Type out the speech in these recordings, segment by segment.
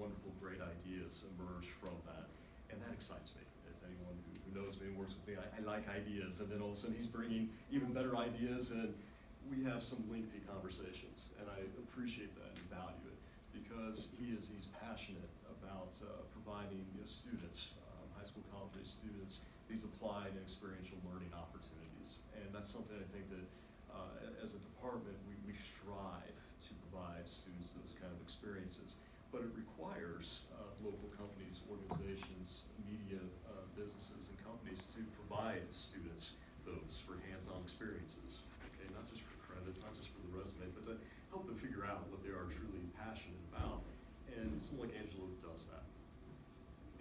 Wonderful, great ideas emerged from that. And that excites me. Anyone who, who knows me and works with me, I, I like ideas. And then all of a sudden he's bringing even better ideas and we have some lengthy conversations. And I appreciate that and value it because he is, he's passionate about uh, providing you know, students, um, high school, college students, these applied and experiential learning opportunities. And that's something I think that, uh, as a department, we, we strive to provide students those kind of experiences. But it requires, uh, local companies, organizations, to provide students those for hands-on experiences. Okay, not just for credits, not just for the resume, but to help them figure out what they are truly passionate about. And someone like Angelo does that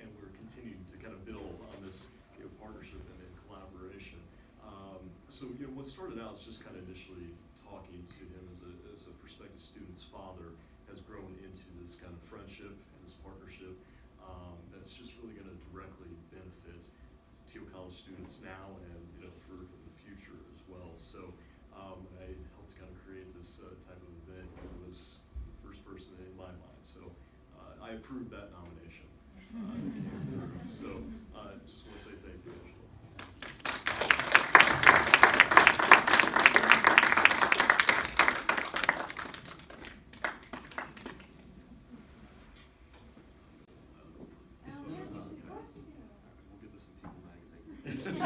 and we're continuing to kind of build on this, you know, partnership and, and collaboration. Um, so, you know, what started out as just kind of initially talking to him as a, as a prospective student's father has grown into this kind of friendship and this partnership, um, that's just really gonna directly benefit students now and, you know, for the future as well. So, um, I helped kind of create this, uh, type of event, he was the first person in my mind, so, uh, I approved that nomination. Uh, So, uh, just want to say thank you, Angelo. We'll get this in People magazine.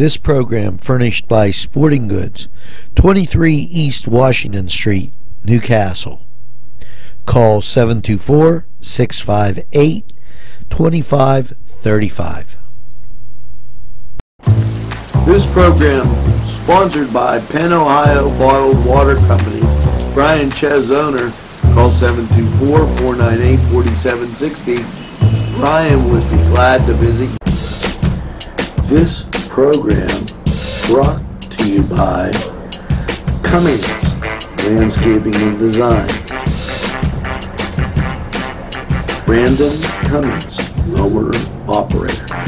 This program furnished by Sporting Goods, 23 East Washington Street, Newcastle. Call 724 658 2535. This program sponsored by Penn Ohio Bottled Water Company. Brian Ches owner, call 724-498-4760. Brian would be glad to visit. This program brought to you by Cummings Landscaping and Design. Brandon Cummings, owner operator.